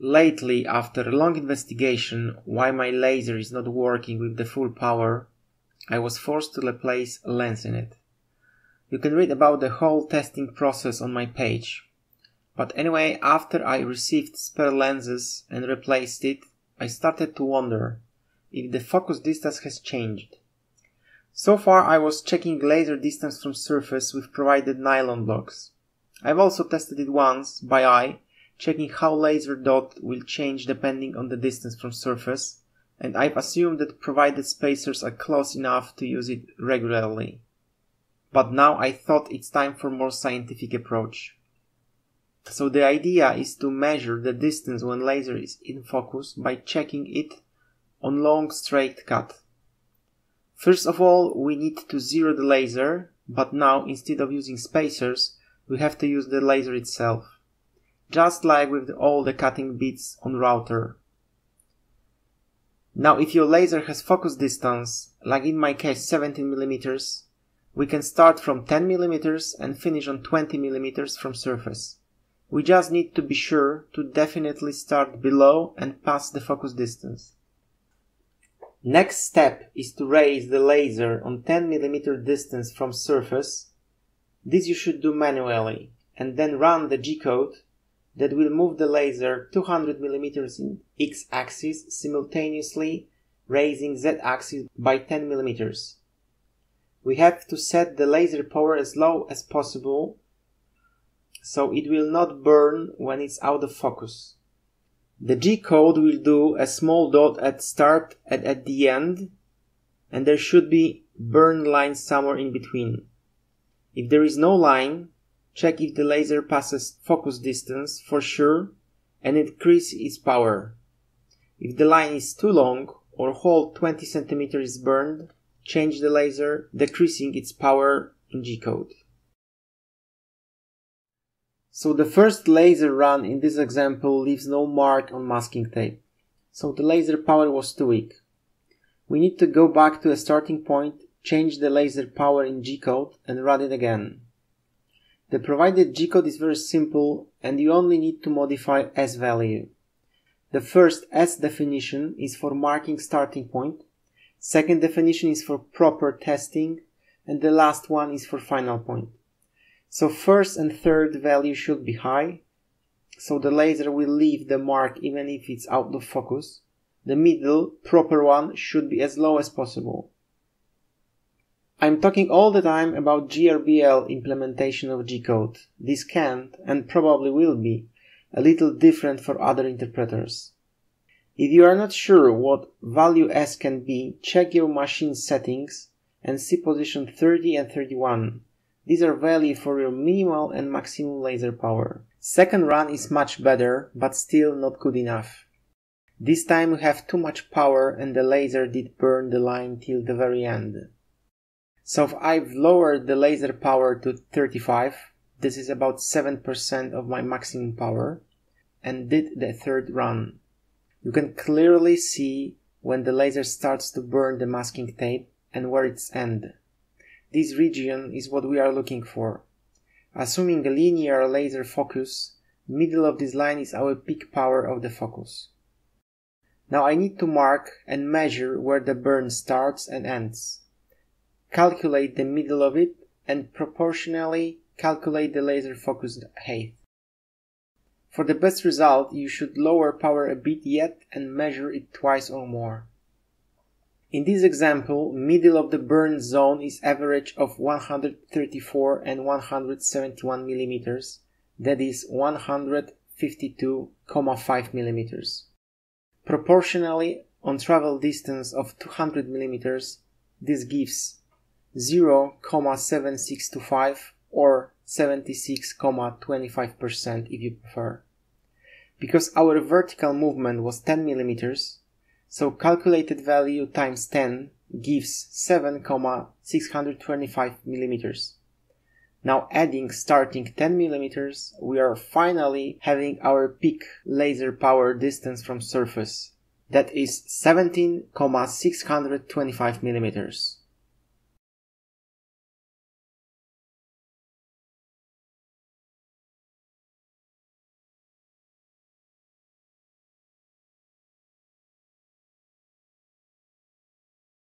Lately, after a long investigation why my laser is not working with the full power, I was forced to replace a lens in it. You can read about the whole testing process on my page. But anyway, after I received spare lenses and replaced it, I started to wonder if the focus distance has changed. So far I was checking laser distance from surface with provided nylon blocks. I've also tested it once by eye checking how laser dot will change depending on the distance from surface, and I've assumed that provided spacers are close enough to use it regularly. But now I thought it's time for more scientific approach. So the idea is to measure the distance when laser is in focus by checking it on long straight cut. First of all, we need to zero the laser, but now instead of using spacers, we have to use the laser itself just like with all the cutting bits on router. Now if your laser has focus distance, like in my case 17 mm, we can start from 10 mm and finish on 20 mm from surface. We just need to be sure to definitely start below and pass the focus distance. Next step is to raise the laser on 10 mm distance from surface. This you should do manually and then run the G-code that will move the laser 200 mm in x-axis simultaneously raising z-axis by 10 mm. We have to set the laser power as low as possible so it will not burn when it's out of focus. The G code will do a small dot at start and at the end and there should be burn line somewhere in between. If there is no line, check if the laser passes focus distance for sure and increase its power. If the line is too long or whole 20 cm is burned, change the laser, decreasing its power in G-code. So the first laser run in this example leaves no mark on masking tape. So the laser power was too weak. We need to go back to a starting point, change the laser power in G-code and run it again. The provided G-code is very simple and you only need to modify S value. The first S definition is for marking starting point, second definition is for proper testing, and the last one is for final point. So first and third value should be high, so the laser will leave the mark even if it's out of focus. The middle, proper one, should be as low as possible. I'm talking all the time about GRBL implementation of G-code. This can, and probably will be, a little different for other interpreters. If you are not sure what value S can be, check your machine settings and see position 30 and 31. These are values for your minimal and maximum laser power. Second run is much better, but still not good enough. This time we have too much power and the laser did burn the line till the very end. So I've lowered the laser power to 35, this is about 7% of my maximum power, and did the third run. You can clearly see when the laser starts to burn the masking tape and where it's end. This region is what we are looking for. Assuming a linear laser focus, middle of this line is our peak power of the focus. Now I need to mark and measure where the burn starts and ends calculate the middle of it, and proportionally calculate the laser focused height. For the best result, you should lower power a bit yet and measure it twice or more. In this example, middle of the burn zone is average of 134 and 171 millimeters, that is 152,5 millimeters. Proportionally, on travel distance of 200 millimeters, this gives 0,7625 or 76,25% if you prefer. Because our vertical movement was 10 millimeters, so calculated value times 10 gives 7,625 millimeters. Now adding starting 10 millimeters, we are finally having our peak laser power distance from surface. That is 17,625 millimeters.